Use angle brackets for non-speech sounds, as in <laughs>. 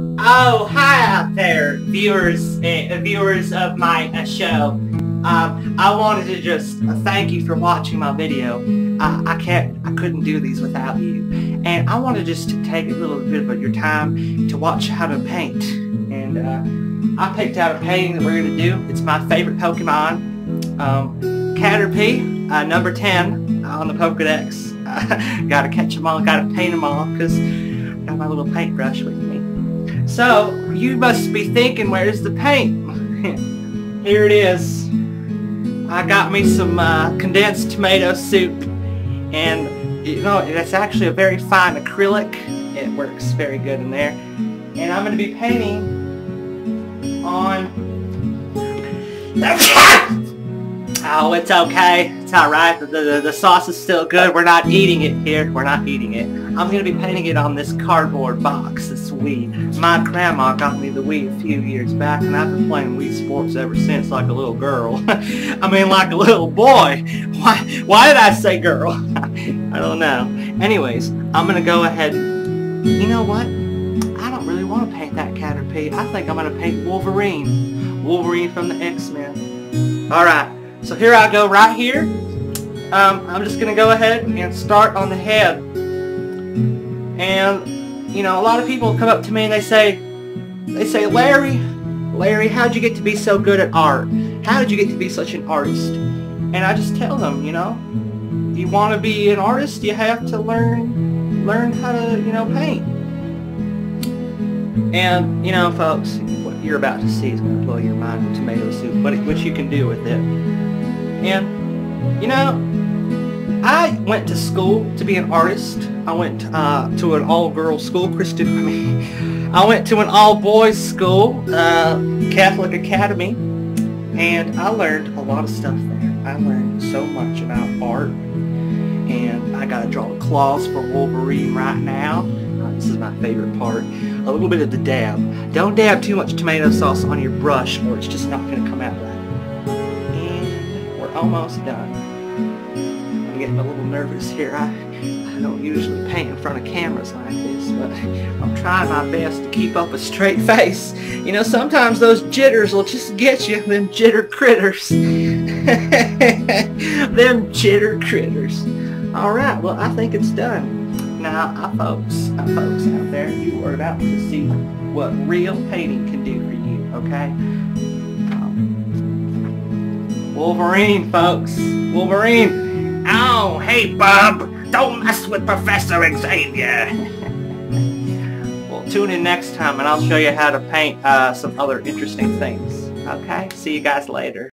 Oh, hi out there, viewers, uh, viewers of my uh, show. Um, I wanted to just uh, thank you for watching my video. I can't, I couldn't do these without you. And I wanted just to take a little bit of your time to watch how to paint. And uh, I picked out a painting that we're going to do. It's my favorite Pokemon, um, Caterpie, uh, number 10 on the Pokedex. <laughs> gotta catch them all, gotta paint them all, because I got my little paintbrush with me. So, you must be thinking, where's the paint? <laughs> Here it is. I got me some uh, condensed tomato soup. And, you know, it's actually a very fine acrylic. It works very good in there. And I'm going to be painting on... <laughs> Oh, it's okay. It's alright. The, the, the, sauce is still good. We're not eating it here. We're not eating it. I'm to be painting it on this cardboard box, this Wii. My grandma got me the Wii a few years back, and I've been playing Wii Sports ever since like a little girl. <laughs> I mean, like a little boy. Why, why did I say girl? <laughs> I don't know. Anyways, I'm to go ahead You know what? I don't really want to paint that Caterpie. I think I'm to paint Wolverine. Wolverine from the X-Men. Alright. So here I go right here. Um, I'm just going to go ahead and start on the head. And, you know, a lot of people come up to me and they say, they say, Larry, Larry, how'd you get to be so good at art? How did you get to be such an artist? And I just tell them, you know, you want to be an artist, you have to learn, learn how to, you know, paint. And, you know, folks, what you're about to see is going to blow your mind with tomato soup, but what you can do with it. And, you know, I went to school to be an artist. I went uh, to an all-girls school, Christian, <laughs> I I went to an all-boys school, uh, Catholic Academy, and I learned a lot of stuff there. I learned so much about art, and I got to draw the claws for Wolverine right now. This is my favorite part. A little bit of the dab. Don't dab too much tomato sauce on your brush or it's just not going to come out right And we're almost done. I'm getting a little nervous here. I, I don't usually paint in front of cameras like this, but I'm trying my best to keep up a straight face. You know, sometimes those jitters will just get you, them jitter critters. <laughs> them jitter critters. Alright, well, I think it's done. Now, I folks, I folks out there, you are about to see what real painting can do for you, okay? Um, Wolverine, folks. Wolverine. Oh, hey, Bob. Don't mess with Professor Xavier. <laughs> well, tune in next time and I'll show you how to paint uh, some other interesting things. Okay? See you guys later.